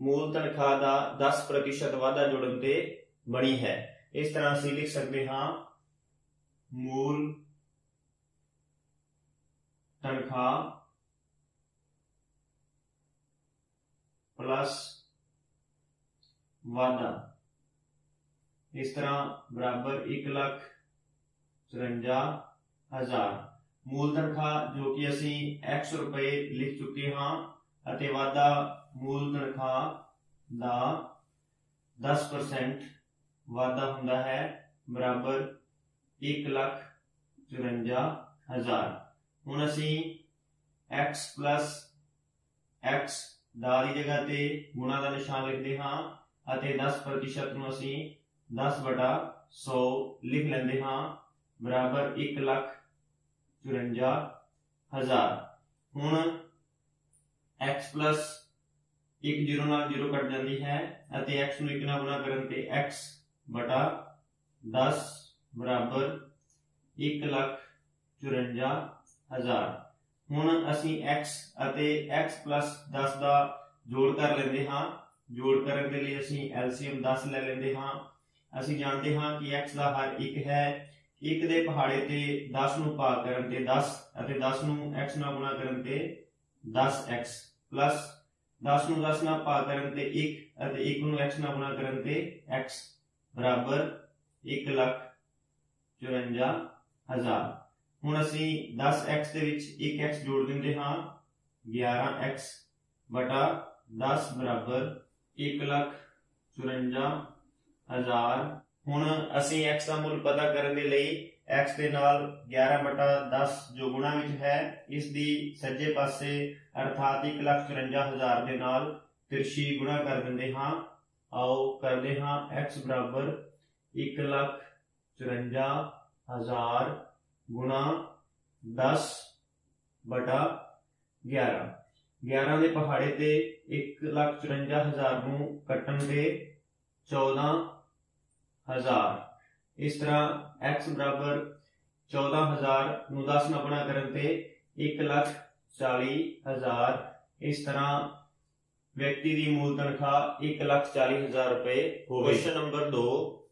ਮੂਲ ਤਨਖਾਹ ਦਾ 10% ਵਾਧਾ ਜੁੜਨ ਤੇ ਬਣੀ ਹੈ। ਇਸ ਤਰ੍ਹਾਂ ਅਸੀਂ ਲਿਖ ਸਕਦੇ ਹਾਂ, ਮੂਲ ਤਨਖਾਹ ਪਲੱਸ ਵਾਧਾ ਇਸ ਤਰ੍ਹਾਂ ਬਰਾਬਰ 1 ਲੱਖ 54000 ਮੂਲ ਤਨਖਾਹ ਜੋ ਕਿ ਅਸੀਂ 100 ਰੁਪਏ ਲਿਖ ਚੁੱਕੇ ਹਾਂ ਅਤੇ ਵਾਧਾ ਮੂਲ ਤਨਖਾਹ ਦਾ 10% ਵਾਧਾ ਹੁੰਦਾ ਹੈ ਬਰਾਬਰ 1 ਲੱਖ 54000 ਹੁਣ ਅਸੀਂ x x ਦਾ ਦੀ ਜਗ੍ਹਾ ਤੇ ਗੁਣਾ ਦਾ ਨਿਸ਼ਾਨ ਲਿਖਦੇ ਹਾਂ ਅਤੇ 10% ਨੂੰ ਅਸੀਂ 10 ਵਟਾ 100 ਲਿਖ ਲੈਂਦੇ ਹਾਂ, ਬਰਾਬਰ 1 ਲੱਖ 54000 ਹੁਣ x 1 0 ਨਾਲ 0 ਕੱਟ ਜਾਂਦੀ ਹੈ ਅਤੇ x ਨੂੰ 1 ਨਾਲ ਗੁਣਾ ਕਰਨ ਤੇ x ਬਟਾ 10 ਬਰਾਬਰ 1 ਲੱਖ 54000 ਹੁਣ ਅਸੀਂ x ਅਤੇ x 10 ਦਾ ਜੋੜ ਕਰ ਲੈਂਦੇ ਹਾਂ। ਜੋੜ ਕਰਨ ਦੇ ਲਈ ਅਸੀਂ LCM 10 ਲੈ ਲੈਂਦੇ ਹਾਂ। ਅਸੀਂ ਜਾਣਦੇ ਹਾਂ ਕਿ x ਦਾ ਹਰ 1 ਹੈ। 1 ਦੇ ਪਹਾੜੇ ਤੇ 10 ਨੂੰ ਭਾਗ ਕਰਨ ਤੇ 10 ਅਤੇ 10 ਨੂੰ x ਨਾਲ ਗੁਣਾ ਕਰਨ ਤੇ 10x 10 ਨੂੰ 10 ਨਾਲ ਭਾਗ ਕਰਨ ਤੇ 1 ਅਤੇ 1 ਨੂੰ x ਨਾਲ ਗੁਣਾ ਕਰਨ ਤੇ x ਬਰਾਬਰ 1 ਲੱਖ 54000 ਹੁਣ ਅਸੀਂ 10x ਦੇ ਵਿੱਚ 1x ਜੋੜ ਦਿੰਦੇ ਹਾਂ 11x ਬਟਾ 10 ਬਰਾਬਰ 1 ਲੱਖ 54000 ਹੁਣ ਅਸੀਂ x ਦਾ ਮੁੱਲ ਪਤਾ ਕਰਨ ਦੇ ਲਈ x ਦੇ ਨਾਲ 11 ਬਟਾ 10 ਜੋ ਗੁਣਾ ਵਿੱਚ ਹੈ, ਇਸ ਦੀ ਸੱਜੇ ਪਾਸੇ ਅਰਥਾਤ 1 ਲੱਖ 54000 ਦੇ ਨਾਲ ਤਿਰਛੀ ਗੁਣਾ ਕਰ ਦਿੰਦੇ ਹਾਂ। ਆਓ ਕਰਦੇ ਹਾਂ x ਬਰਾਬਰ 1 ਲੱਖ 54000 ਗੁਣਾ 10 ਬਟਾ 11 11 ਦੇ ਪਹਾੜੇ ਤੇ 154000 ਨੂੰ ਕੱਟਣ ਤੇ 14000 ਇਸ ਤਰ੍ਹਾਂ x ਬਰਾਬਰ 14000 ਨੂੰ 10 ਨਾਲ ਗੁਣਾ ਕਰਨ ਤੇ 140000 ਇਸ ਤਰ੍ਹਾਂ ਵਿਅਕਤੀ ਦੀ ਮੂਲ ਤਨਖਾਹ 140000 ਰੁਪਏ ਹੋਵੇ। ਕੁਐਸਚਨ ਨੰਬਰ 2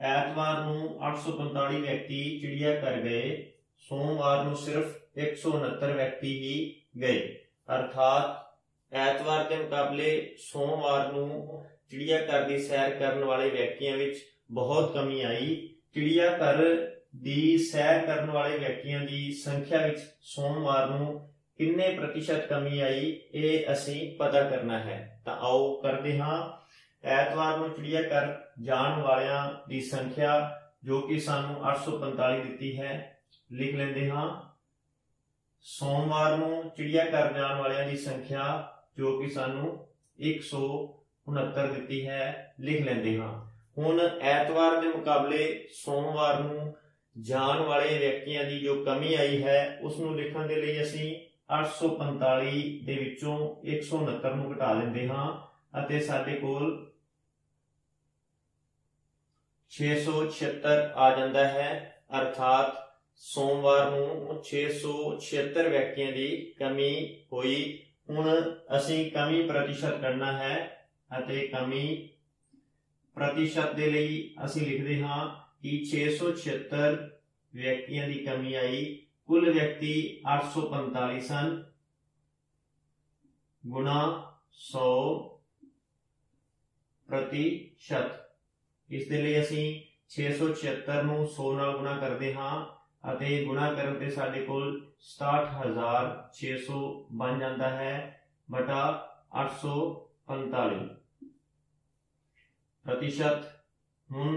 ਐਤਵਾਰ ਨੂੰ 845 ਵਿਅਕਤੀ ਚਿੜੀਆ ਘਰ ਗਏ। ਸੋਮਵਾਰ ਨੂੰ ਸਿਰਫ 169 ਵਿਅਕਤੀ ਹੀ ਗਏ। ਅਰਥਾਤ ਐਤਵਾਰ ਦੇ ਮੁਕਾਬਲੇ ਸੋਮਵਾਰ ਨੂੰ ਚਿੜੀਆ ਘਰ ਦੀ ਸੈਰ ਕਰਨ ਵਾਲੇ ਵਿਅਕਤੀਆਂ ਵਿੱਚ ਬਹੁਤ ਕਮੀ ਆਈ। ਚਿੜੀਆ ਘਰ ਦੀ ਸੈਰ ਕਰਨ ਵਾਲੇ ਵਿਅਕਤੀਆਂ ਦੀ ਸੰਖਿਆ ਵਿੱਚ ਸੋਮਵਾਰ ਨੂੰ ਕਿੰਨੇ ਪ੍ਰਤੀਸ਼ਤ ਕਮੀ ਆਈ, ਇਹ ਅਸੀਂ ਪਤਾ ਕਰਨਾ ਹੈ। ਤਾਂ ਆਓ ਕਰਦੇ ਹਾਂ। ਐਤਵਾਰ ਨੂੰ ਚਿੜੀਆ ਘਰ ਜਾਣ ਵਾਲਿਆਂ ਦੀ ਸੰਖਿਆ ਜੋ ਕਿ ਸਾਨੂੰ 845 ਦਿੱਤੀ ਹੈ, ਲਿਖ ਲੈਂਦੇ ਹਾਂ। ਸੋਮਵਾਰ ਨੂੰ ਚਿੜੀਆ ਘਰ ਜਾਣ ਵਾਲਿਆਂ ਦੀ ਸੰਖਿਆ ਜੋ ਕਿ ਸਾਨੂੰ 169 ਦਿੱਤੀ ਹੈ, ਲਿਖ ਲੈਂਦੇ ਹਾਂ। ਹੁਣ ਐਤਵਾਰ ਦੇ ਮੁਕਾਬਲੇ ਸੋਮਵਾਰ ਨੂੰ ਜਾਣ ਵਾਲੇ ਵਿਅਕਤੀਆਂ ਦੀ ਜੋ ਕਮੀ ਆਈ ਹੈ ਉਸ ਨੂੰ ਲਿਖਣ ਦੇ ਲਈ ਅਸੀਂ 845 ਦੇ ਵਿੱਚੋਂ 169 ਨੂੰ ਘਟਾ ਲੈਂਦੇ ਹਾਂ ਅਤੇ ਸਾਡੇ ਕੋਲ 676 ਆ ਜਾਂਦਾ ਹੈ, ਅਰਥਾਤ ਸੋਮਵਾਰ ਨੂੰ 676 ਵਿਅਕਤੀਆਂ ਦੀ ਕਮੀ ਹੋਈ। ਹੁਣ ਅਸੀਂ ਕਮੀ ਪ੍ਰਤੀਸ਼ਤ ਕਰਨਾ ਹੈ ਅਤੇ ਕਮੀ ਪ੍ਰਤੀਸ਼ਤ ਦੇ ਲਈ ਅਸੀਂ ਲਿਖਦੇ ਹਾਂ ਕਿ 676 ਵਿਅਕਤੀਆਂ ਦੀ ਕਮੀ ਆਈ। ਕੁੱਲ ਵਿਅਕਤੀ 845 ਸਨ। ਗੁਣਾ 100 ਪ੍ਰਤੀਸ਼ਤ। ਇਸ ਦੇ ਲਈ ਅਸੀਂ 676 ਨੂੰ 100 ਨਾਲ ਗੁਣਾ ਕਰਦੇ ਹਾਂ ਅਤੇ ਗੁਣਾ ਕਰਨ ਤੇ ਸਾਡੇ ਕੋਲ 67600 ਬਣ ਜਾਂਦਾ ਹੈ, ਬਟਾ 845 ਪ੍ਰਤੀਸ਼ਤ ਹੁਣ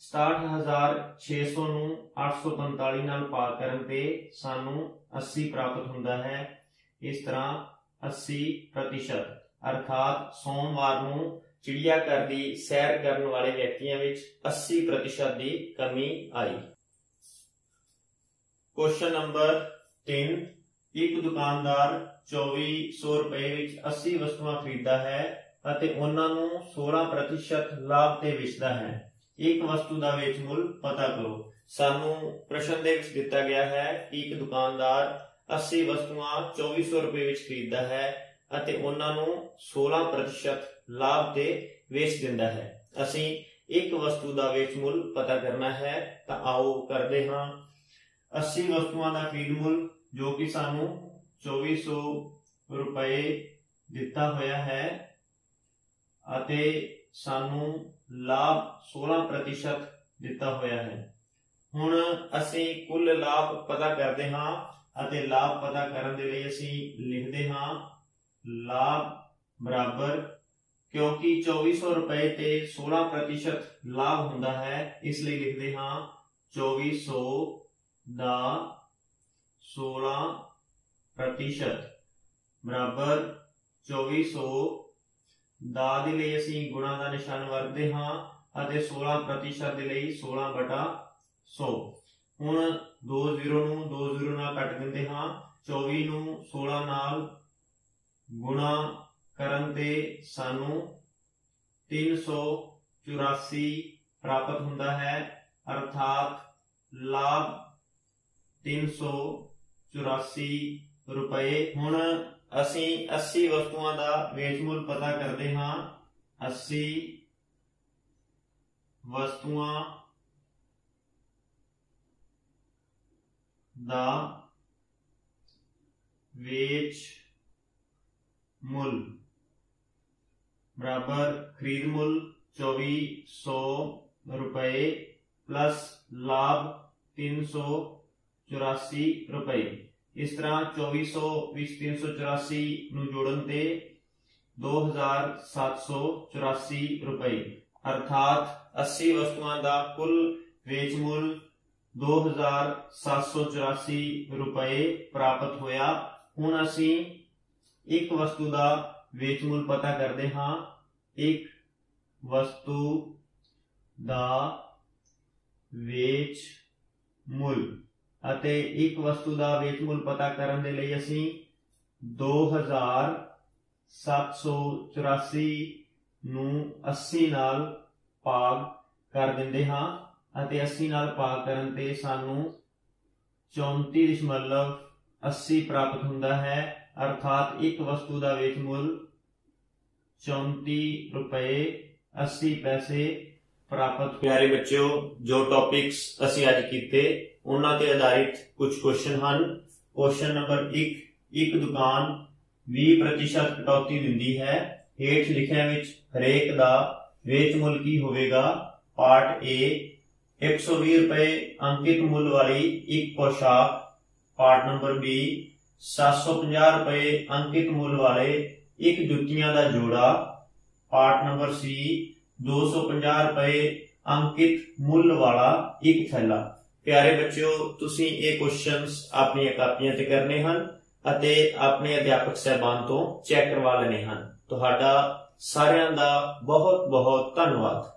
67600 ਨੂੰ 845 ਨਾਲ ਪਾ ਕਰਨ ਤੇ ਸਾਨੂੰ 80 ਪ੍ਰਾਪਤ ਹੁੰਦਾ ਹੈ। ਇਸ ਤਰ੍ਹਾਂ 80 ਪ੍ਰਤੀਸ਼ਤ, ਅਰਥਾਤ ਸੋਮਵਾਰ ਨੂੰ ਚਿੜੀਆਘਰ ਦੀ ਸੈਰ ਕਰਨ ਵਾਲੇ ਵਿਅਕਤੀਆਂ ਵਿੱਚ 80 ਪ੍ਰਤੀਸ਼ਤ ਦੀ ਕਮੀ ਆਈ। ਕੁਐਸਚਨ ਨੰਬਰ 3 ਇੱਕ ਦੁਕਾਨਦਾਰ 2400 ਰੁਪਏ ਵਿੱਚ 80 ਵਸਤੂਆਂ ਖਰੀਦਦਾ ਹੈ ਅਤੇ ਉਹਨਾਂ ਨੂੰ 16% ਲਾਭ ਤੇ ਵੇਚਦਾ ਹੈ। ਇੱਕ ਵਸਤੂ ਦਾ ਵੇਚ ਮੁੱਲ ਪਤਾ ਕਰੋ। ਸਾਨੂੰ ਪ੍ਰਸ਼ਨ ਦੇ ਵਿੱਚ ਦਿੱਤਾ ਗਿਆ ਹੈ ਕਿ ਇੱਕ ਦੁਕਾਨਦਾਰ 80 ਵਸਤੂਆਂ 2400 ਰੁਪਏ ਵਿੱਚ ਖਰੀਦਦਾ ਹੈ ਅਤੇ ਉਹਨਾਂ ਨੂੰ 16% ਲਾਭ ਤੇ ਵੇਚ ਦਿੰਦਾ ਹੈ। ਅਸੀਂ ਇੱਕ ਵਸਤੂ ਦਾ ਵੇਚ ਮੁੱਲ ਪਤਾ ਕਰਨਾ ਹੈ, ਤਾਂ ਆਓ ਕਰਦੇ ਹਾਂ। 80 ਵਸਤੂਆਂ ਦਾ ਖਰੀਦ ਮੁੱਲ ਜੋ ਕਿ ਸਾਨੂੰ 2400 ਰੁਪਏ ਦਿੱਤਾ ਹੋਇਆ ਹੈ ਅਤੇ ਸਾਨੂੰ ਲਾਭ 16% ਦਿੱਤਾ ਹੋਇਆ ਹੈ। ਹੁਣ ਅਸੀਂ ਕੁੱਲ ਲਾਭ ਪਤਾ ਕਰਦੇ ਹਾਂ ਅਤੇ ਲਾਭ ਪਤਾ ਕਰਨ ਦੇ ਲਈ ਅਸੀਂ ਲਿਖਦੇ ਹਾਂ ਲਾਭ ਬਰਾਬਰ, ਕਿਉਂਕਿ 2400 ਰੁਪਏ ਤੇ 16% ਲਾਭ ਹੁੰਦਾ ਹੈ, ਇਸ ਲਈ ਲਿਖਦੇ ਹਾਂ 2400 ਦਾ 16% ਬਰਾਬਰ 2400 ਦਾ ਦੇ ਲਈ ਅਸੀਂ ਗੁਣਾ ਦਾ ਨਿਸ਼ਾਨ ਵਰਤਦੇ ਹਾਂ ਅਤੇ 16% ਦੇ ਲਈ 16 ਬਟਾ 100 ਹੁਣ 2 0 ਨੂੰ 2 0 ਨਾਲ ਕੱਟ ਦਿੰਦੇ ਹਾਂ 24 ਨੂੰ 16 ਨਾਲ ਗੁਣਾ ਕਰਨ ਤੇ ਸਾਨੂੰ 384 ਪ੍ਰਾਪਤ ਹੁੰਦਾ ਹੈ, ਅਰਥਾਤ ਲਾਭ 384 ਰੁਪਏ। ਹੁਣ ਅਸੀਂ 80 ਵਸਤੂਆਂ ਦਾ ਵੇਚ ਮੁੱਲ ਪਤਾ ਕਰਦੇ ਹਾਂ। 80 ਵਸਤੂਆਂ ਦਾ ਵੇਚ ਮੁੱਲ ਬਰਾਬਰ ਖਰੀਦ ਮੁੱਲ 2400 ਰੁਪਏ ਪਲੱਸ ਲਾਭ 384 ਰੁਪਏ ਇਸ ਤਰ੍ਹਾਂ 2400 ਵਿੱਚ 384 ਨੂੰ ਜੋੜਨ ਤੇ 2784 ਰੁਪਏ ਅਰਥਾਤ 80 ਵਸਤੂਆਂ ਦਾ ਕੁੱਲ ਵੇਚ ਮੁੱਲ 2784 ਰੁਪਏ ਪ੍ਰਾਪਤ ਹੋਇਆ ਹੁਣ ਅਸੀਂ ਇੱਕ ਵਸਤੂ ਦਾ ਵੇਚ ਮੁੱਲ ਪਤਾ ਕਰਦੇ ਹਾਂ। ਇੱਕ ਵਸਤੂ ਦਾ ਵੇਚ ਮੁੱਲ ਅਤੇ ਇੱਕ ਵਸਤੂ ਦਾ ਵੇਚ ਮੁੱਲ ਪਤਾ ਕਰਨ ਦੇ ਲਈ ਅਸੀਂ 2784 ਨੂੰ 80 ਨਾਲ ਭਾਗ ਕਰ ਦਿੰਦੇ ਹਾਂ ਅਤੇ 80 ਨਾਲ ਭਾਗ ਕਰਨ ਤੇ ਸਾਨੂੰ 34.80 ਪ੍ਰਾਪਤ ਹੁੰਦਾ ਹੈ। ਅਰਥਾਤ ਇੱਕ ਵਸਤੂ ਦਾ ਵੇਚ ਮੁੱਲ 34 ਰੁਪਏ 80 ਪੈਸੇ ਪ੍ਰਾਪਤ ਪਿਆਰੇ ਬੱਚਿਓ, ਜੋ ਟੌਪਿਕਸ ਅਸੀਂ ਅੱਜ ਕੀਤੇ, ਉਹਨਾਂ ਤੇ ਆਧਾਰਿਤ ਕੁਝ ਕੁਐਸਚਨ ਹਨ। ਕੁਐਸਚਨ ਨੰਬਰ 1 ਇੱਕ ਦੁਕਾਨ 20% ਕਟੌਤੀ ਦਿੰਦੀ ਹੈ। ਹੇਠ ਲਿਖਿਆ ਵਿੱਚ ਹਰੇਕ ਦਾ ਵੇਚ ਮੁੱਲ ਕੀ ਹੋਵੇਗਾ? ਪਾਰਟ A 120 ਰੁਪਏ ਅੰਕਿਤ ਮੁੱਲ ਵਾਲੀ ਇੱਕ ਪੋਸ਼ਾਕ। ਪਾਰਟ ਨੰਬਰ B 750 ਰੁਪਏ ਅੰਕਿਤ ਮੁੱਲ ਵਾਲੇ ਇੱਕ ਜੁੱਤੀਆਂ ਦਾ ਜੋੜਾ, ਪਾਰਟ ਨੰਬਰ C 250 ਰੁਪਏ ਅੰਕਿਤ ਮੁੱਲ ਵਾਲਾ ਇੱਕ ਥੈਲਾ। ਪਿਆਰੇ ਬੱਚਿਓ, ਤੁਸੀਂ ਇਹ ਕੁਐਸਚਨਸ ਆਪਣੀਆਂ ਕਾਪੀਆਂ ਤੇ ਕਰਨੇ ਹਨ ਅਤੇ ਆਪਣੇ ਅਧਿਆਪਕ ਸਹਿਬਾਨ ਤੋਂ ਚੈੱਕ ਕਰਵਾ ਲੈਣੇ ਹਨ। ਤੁਹਾਡਾ ਸਾਰਿਆਂ ਦਾ ਬਹੁਤ ਬਹੁਤ ਧੰਨਵਾਦ।